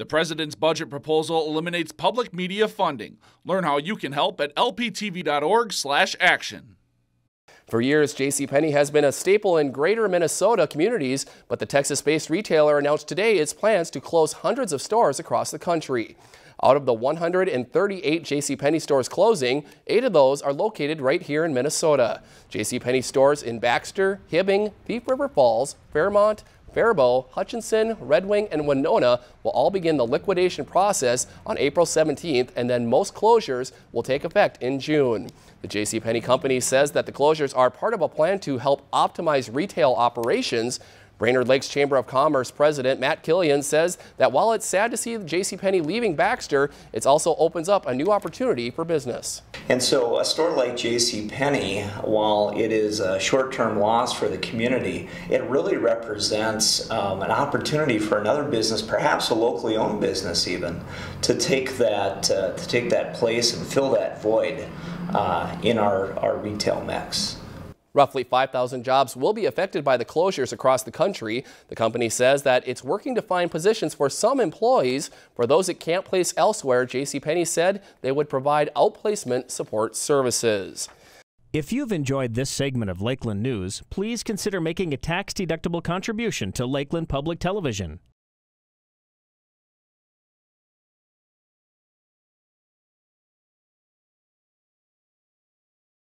The president's budget proposal eliminates public media funding. Learn how you can help at lptv.org/action. For years, JCPenney has been a staple in greater Minnesota communities, but the Texas-based retailer announced today its plans to close hundreds of stores across the country. Out of the 138 JCPenney stores closing, eight of those are located right here in Minnesota. JCPenney stores in Baxter, Hibbing, Thief River Falls, Fairmont, Faribault, Hutchinson, Red Wing, and Winona will all begin the liquidation process on April 17th, and then most closures will take effect in June. The JCPenney company says that the closures are part of a plan to help optimize retail operations. Brainerd Lakes Chamber of Commerce President Matt Killian says that while it's sad to see JCPenney leaving Baxter, it also opens up a new opportunity for business. And so a store like JCPenney, while it is a short-term loss for the community, it really represents um, an opportunity for another business, perhaps a locally owned business even, to take that, uh, to take that place and fill that void uh, in our, our retail mix. Roughly 5,000 jobs will be affected by the closures across the country. The company says that it's working to find positions for some employees. For those it can't place elsewhere, JCPenney said they would provide outplacement support services. If you've enjoyed this segment of Lakeland News, please consider making a tax-deductible contribution to Lakeland Public Television.